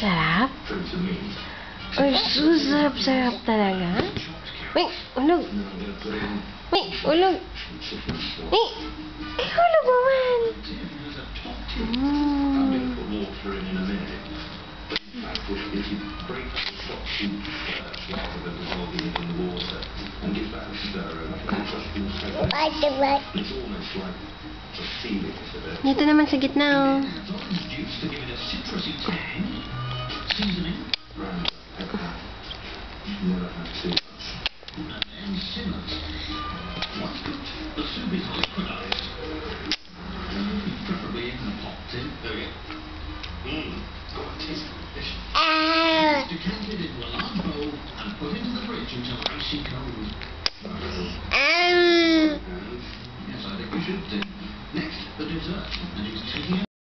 Sarap? Or so sarap-sarap talaga? Uy, ulog! Uy, ulog! Uy, ay, ulog naman! Mm. Ito naman sa gitna oh. juice to give it a citrusy tang. Seasoning. Brown pepper. And then simmer. Once cooked, the soup is liquidized. Preferably in the pot tin. go. Mmm. God, it tastes delicious. Ah. Uh. it into a large bowl and put into the fridge until icy cold. Um. Yes, I think we should do. Next, the dessert. And it's taking